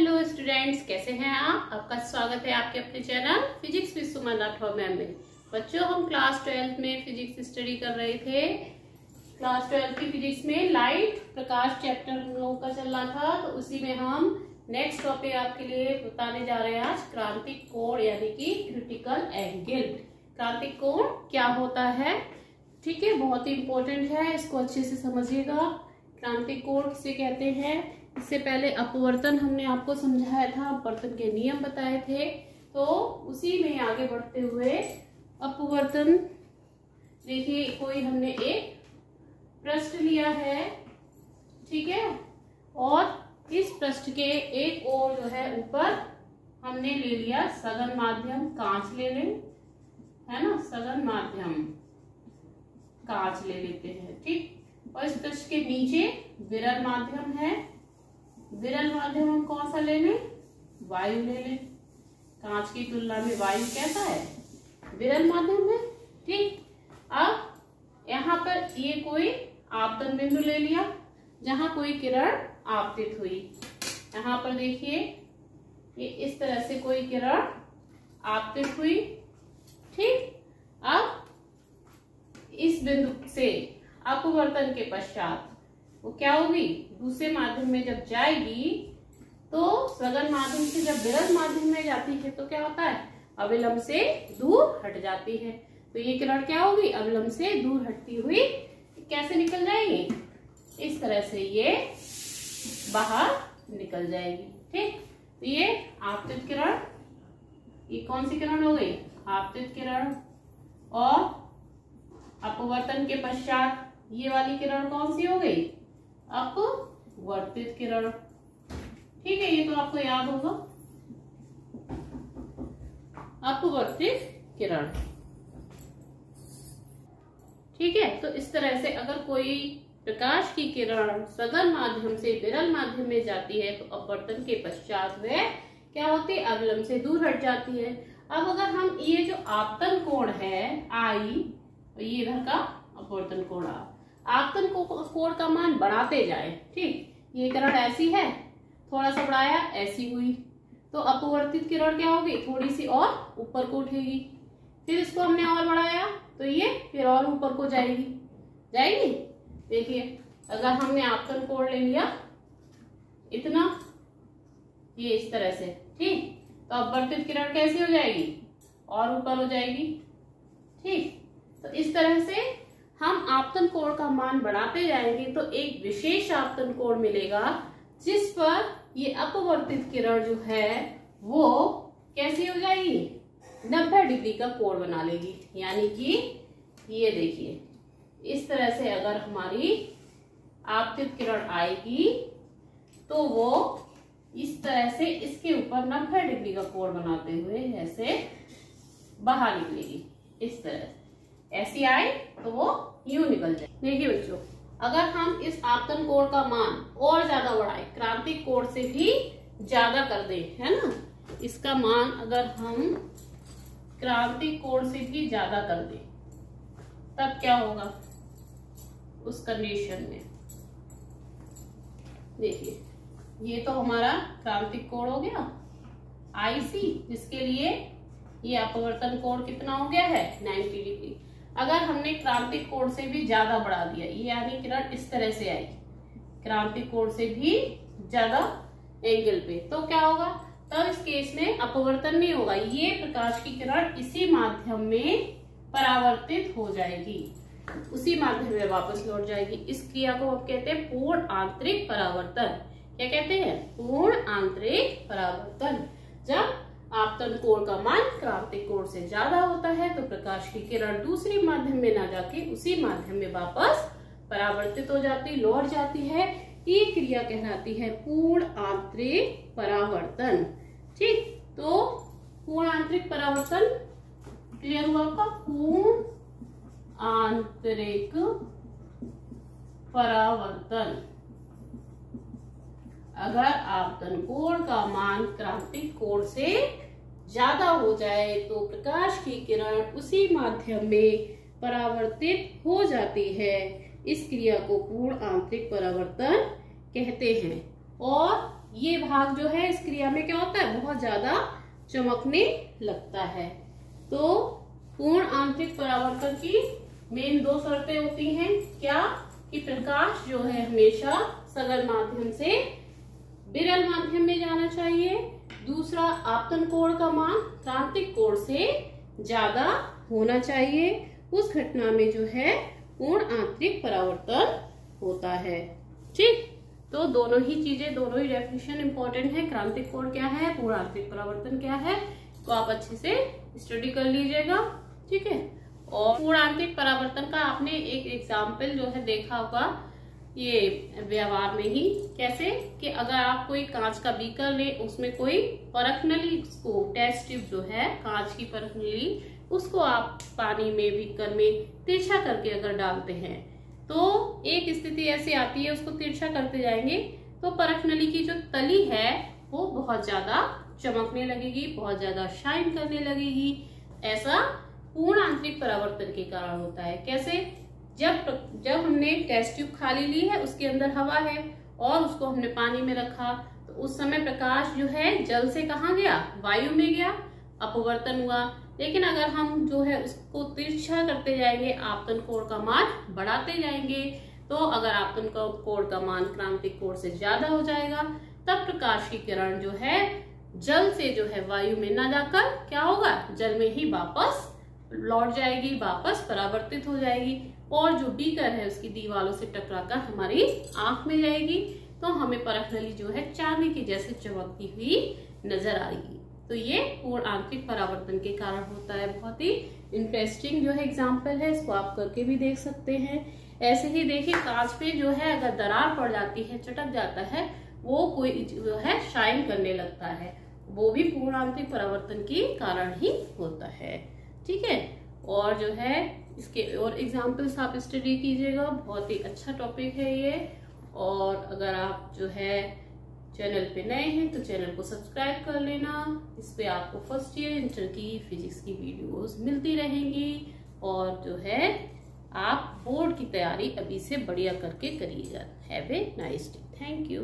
Hello students, कैसे हैं आप? आपका स्वागत है आपके अपने channel physics with Suman Rathore ma'am में। बच्चों, हम क्लास ट्वेल्थ में फिजिक्स स्टडी कर रहे थे। क्लास ट्वेल्थ की फिजिक्स में लाइट प्रकाश चैप्टर हम लोगों का चल रहा था तो उसी में हम नेक्स्ट टॉपिक आपके लिए बताने जा रहे हैं आज, क्रांतिक कोण यानी कि क्रिटिकल एंगल। क्रांतिक कोण क्या होता है? ठीक है, बहुत ही इंपॉर्टेंट है, इसको अच्छे से समझिएगा। क्रांतिक कोण किसे कहते हैं? इससे पहले अपवर्तन हमने आपको समझाया था, अपवर्तन के नियम बताए थे। तो उसी में आगे बढ़ते हुए अपवर्तन, देखिए, कोई हमने एक पृष्ठ लिया है, ठीक है? और इस पृष्ठ के एक और जो है, ऊपर हमने ले लिया सघन माध्यम, कांच ले लें, है ना? सघन माध्यम, कांच ले लेते हैं, ठीक? और इस पृष्ठ के नीचे विरल माध्यम है। विरल माध्यम हम कौन सा ले लें? वायु ले लें। कांच की तुलना में वायु कैसा है? विरल माध्यम है। ठीक। अब यहाँ पर ये कोई आपतन बिंदु ले लिया, जहाँ कोई किरण आपतित हुई। यहाँ पर देखिए, ये इस तरह से कोई किरण आपतित हुई। ठीक। अब इस बिंदु से अपवर्तन के पश्चात वो क्या होगी? दूसरे माध्यम में जब जाएगी तो सघन माध्यम से जब विरल माध्यम में जाती है तो क्या होता है? अविलंब से दूर हट जाती है। तो ये किरण क्या होगी? अविलंब से दूर हटती हुई कैसे निकल जाएगी? इस तरह से ये बाहर निकल जाएगी, ठीक? तो ये आपतित किरण, ये कौन सी किरण हो गई? आपतित किरण और अपवर्तन के पश्चात ये वाली किरण कौन सी हो गई? अपवर्तित किरण। ठीक है, ये तो आपको याद होगा। अपवर्तित किरण। ठीक है तो इस तरह से अगर कोई प्रकाश की किरण सघन माध्यम से विरल माध्यम में जाती है तो अपवर्तन के पश्चात वह क्या होती है? अवलंब से दूर हट जाती है। अब अगर हम ये जो आपतन कोण है, आई, ये इधर का अपवर्तन कोण आ आपतन कोण का मान बढ़ाते जाए, ठीक? ये किरण ऐसी है, थोड़ा सा बढ़ाया, ऐसी हुई। तो अपवर्तित किरण क्या होगी? थोड़ी सी और ऊपर को उठेगी। फिर इसको हमने और बढ़ाया तो ये फिर और ऊपर को जाएगी। जाएगी? देखिए, अगर हमने आपतन कोण ले लिया, इतना, ये इस तरह से, ठीक? तो अपवर्तित किरण कैसी हो जाएगी? और ऊपर हो जाएगी, ठीक? तो इस तरह से हम आपतन कोण का मान बढ़ाते जाएँगे तो एक विशेष आपतन कोण मिलेगा, जिस पर ये अपवर्तित किरण जो है, वो कैसी हो जाएगी? नब्बे डिग्री का कोण बना लेगी। यानी कि ये देखिए, इस तरह से अगर हमारी आपतित किरण आएगी तो वो इस तरह से इसके ऊपर नब्बे डिग्री का कोण बनाते हुए ऐसे बाहर निकलेगी। इस तरह ऐसी आए तो वो यू निकल जाए। देखिए बच्चों, अगर हम इस आपतन कोण का मान और ज़्यादा बढ़ाए क्रांतिक कोण से भी ज़्यादा कर दे, है ना? इसका मान अगर हम क्रांतिक कोण से भी ज़्यादा कर दे, तब क्या होगा? उस कंडीशन में। देखिए, ये तो हमारा क्रांतिक कोण हो गया। आईसी जिसके लिए ये अपवर्तन कोण कितना हो गया है? 90 डिग्री अगर हमने क्रांतिक कोण से भी ज़्यादा बढ़ा दिया, ये यानी किरण इस तरह से आई क्रांतिक कोण से भी ज़्यादा एंगल पे। तो क्या होगा? तब इस केस में अपवर्तन नहीं होगा। ये प्रकाश की किरण इसी माध्यम में परावर्तित हो जाएगी। उसी माध्यम में वापस लौट जाएगी। इस क्रिया को हम कहते हैं पूर्ण आंतरिक परावर्तन। क्या कहते हैं? पूर्ण आंतरिक परावर्तन। जब आपतन कोण का मान क्रांतिक कोण से ज़्यादा होता है तो प्रकाश की किरण दूसरी माध्यम में ना जाके उसी माध्यम में वापस परावर्तित हो जाती, लौट जाती है। ये क्रिया कहलाती है पूर्ण आंतरिक परावर्तन। ठीक तो पूर्ण आंतरिक परावर्तन क्लियर हुआ आपका? पूर्ण आंतरिक परावर्तन। अगर आपतन कोण का मान क्रांतिक कोण से ज़्यादा हो जाए तो प्रकाश की किरण उसी माध्यम में परावर्तित हो जाती है। इस क्रिया को पूर्ण आंतरिक परावर्तन कहते हैं। और ये भाग जो है, इस क्रिया में क्या होता है? बहुत ज़्यादा चमकने लगता है। तो पूर्ण आंतरिक परावर्तन की मेन दो शर्तें होती हैं। क्या? कि प्रकाश जो है हमेशा सगल माध्यम से विरल माध्यम में जाना चाहिए। दूसरा, आपतन कोण का मान क्रांतिक कोण से ज़्यादा होना चाहिए। उस घटना में जो है पूर्ण आंतरिक परावर्तन होता है। ठीक? तो दोनों ही चीज़ें, दोनों ही डेफिनेशन इंपॉर्टेंट है। क्रांतिक कोण क्या है? पूर्ण आंतरिक परावर्तन क्या है? तो आप अच्छे से स्टडी कर लीजिएगा। ठीक है? और पूर्ण आंतरिक परावर्तन का आपने एक एग्ज़ाम्पल जो है देखा होगा। ये व्यवहार में ही। कैसे? कि अगर आप कोई कांच का बीकर ले, उसमें कोई परख नली को टेस्ट ट्यूब जो है, कांच की परख नली उसको आप पानी में बीकर में तिरछा करके अगर डालते हैं तो एक स्थिति ऐसी आती है, उसको तिरछा करते जाएँगे तो परख नली की जो तली है, वो बहुत ज़्यादा चमकने लगेगी, बहुत ज़्यादा शाइन करने लगेगी। ऐसा पूर्ण आंतरिक परावर्तन के कारण होता है। कैसे? जब जब हमने टेस्ट ट्यूब खाली ली है, उसके अंदर हवा है और उसको हमने पानी में रखा तो उस समय प्रकाश जो है, जल से कहा गया? वायु में गया, अपवर्तन हुआ। लेकिन अगर हम जो है उसको तिरछा करते जाएँगे, आपतन कोण का मान बढ़ाते जाएँगे तो अगर आपतन का, कोण का मान क्रांतिक कोण से ज़्यादा हो जाएगा, तब प्रकाश की किरण जो है, जल से जो है वायु में ना जाकर क्या होगा? जल में ही वापस लौट जाएगी, वापस परावर्तित हो जाएगी और जो बीकर है उसकी दीवारों से टकराकर हमारी आँख में जाएगी। तो हमें परख नली जो है चांदी की जैसे चमकती हुई नज़र आएगी। तो ये पूर्ण आंतरिक परावर्तन के कारण होता है। बहुत ही इंटरेस्टिंग जो है एग्ज़ाम्पल है, इसको आप करके भी देख सकते हैं। ऐसे ही देखिए, कांच पे जो है अगर दरार पड़ जाती है, चटक जाता है, वो कोई जो है शाइन करने लगता है। वो भी पूर्ण आंतरिक परावर्तन के कारण ही होता है। ठीक है? और जो है, इसके और एग्जाम्पल्स आप स्टडी कीजिएगा, बहुत ही अच्छा टॉपिक है ये। और अगर आप जो है चैनल पे नए हैं तो चैनल को सब्सक्राइब कर लेना। इस पर आपको फ़र्स्ट ईयर इंटर की फिजिक्स की वीडियोस मिलती रहेंगी। और जो है, आप बोर्ड की तैयारी अभी से बढ़िया करके करिएगा। Have a nice day thank you